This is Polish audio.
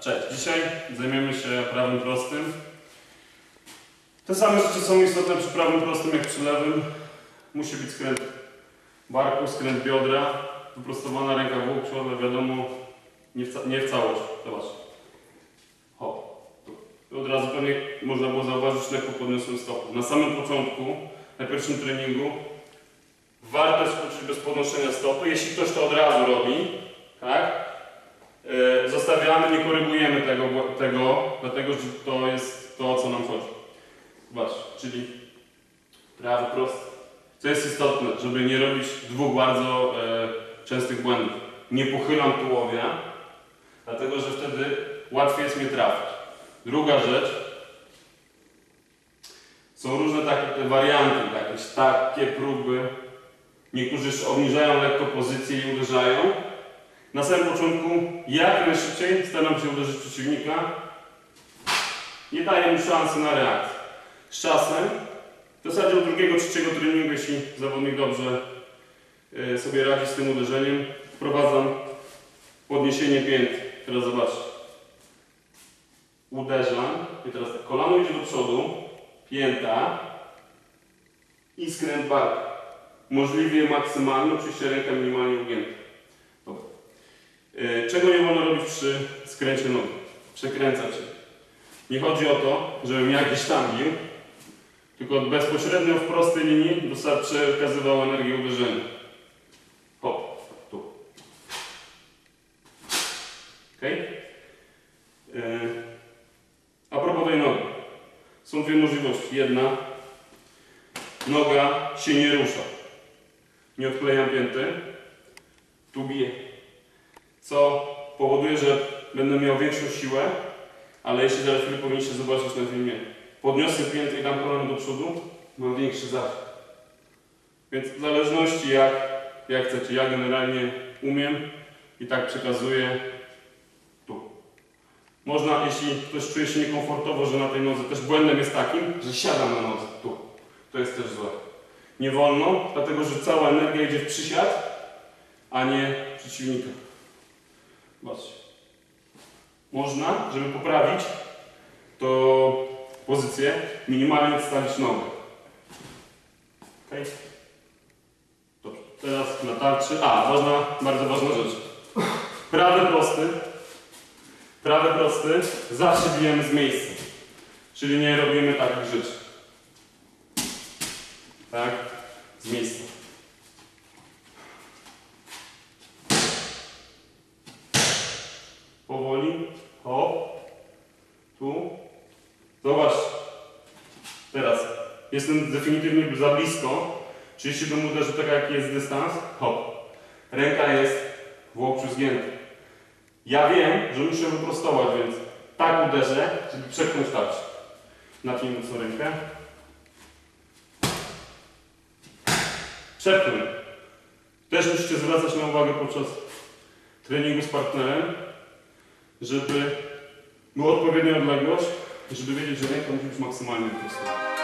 cześć. Dzisiaj zajmiemy się prawym prostym. Te same rzeczy są istotne przy prawym prostym jak przy lewym. Musi być skręt barku, skręt biodra, wyprostowana ręka w ale wiadomo, nie w, nie w całość. Zobacz. Hop. Tu. Od razu pewnie można było zauważyć, lekko podniosłem stopę. Na samym początku, na pierwszym treningu, warto skończyć bez podnoszenia stopy. Jeśli ktoś to od razu robi, tak? E, Zostawiamy, nie korygujemy tego, tego, dlatego że to jest to, o co nam chodzi. Zobacz, czyli prawy prosty. Co jest istotne, żeby nie robić dwóch bardzo e, częstych błędów. Nie pochylam tułowia, dlatego że wtedy łatwiej jest mnie trafić. Druga rzecz, są różne takie warianty, jakieś takie próby. Niektórzy obniżają lekko pozycję i uderzają. Na samym początku jak najszybciej staram się uderzyć przeciwnika. Nie daję mu szansy na reakcję. Z czasem, w zasadzie od drugiego, trzeciego treningu, jeśli zawodnik dobrze e, sobie radzi z tym uderzeniem, wprowadzam podniesienie pięt. Teraz zobaczcie. Uderzam i teraz tak, kolano idzie do przodu, pięta i skręt bark. Możliwie maksymalnie, oczywiście ręka minimalnie ugięta. E, Czego nie wolno robić przy skręcie nogi? Przekręcać się. Nie chodzi o to, żebym ja gdzieś tam bił, tylko bezpośrednio w prostej linii przekazywał energię uderzenia. Hop, tu. Ok? A propos tej nogi. Są dwie możliwości. Jedna, noga się nie rusza. Nie odklejam pięty. Tu biję. Co powoduje, że będę miał większą siłę, ale jeśli za chwilę powinniście zobaczyć na filmie, podniosę piętę i dam kolano do przodu, mam większy zachód. Więc w zależności jak, jak chcecie, ja generalnie umiem i tak przekazuję tu. Można, jeśli ktoś czuje się niekomfortowo, że na tej nodze, też błędem jest takim, że siadam na nodze, tu. To jest też złe. Nie wolno, dlatego że cała energia idzie w przysiad, a nie przeciwnika. Zobaczcie. Można, żeby poprawić to pozycję, minimalnie odstawić nogę. Okay. Dobrze. Teraz na tarczy. A, ważna, bardzo ważna rzecz. Prawy prosty. Prawy prosty zawsze bijemy z miejsca. Czyli nie robimy takich rzeczy. Tak? Z miejsca. Powoli. Hop. Tu. Zobacz. Teraz. Jestem definitywnie za blisko. Czyli jeśli bym uderzył tak jaki jest dystans, hop. Ręka jest w łokciu zgięta. Ja wiem, że muszę wyprostować, więc tak uderzę, żeby przepchnąć tarczę. Napnij mocno rękę. Przepchnę. Też musicie zwracać na uwagę podczas treningu z partnerem, żeby była odpowiednia odległość, żeby wiedzieć, że ręka musi być maksymalnie wyprostowana.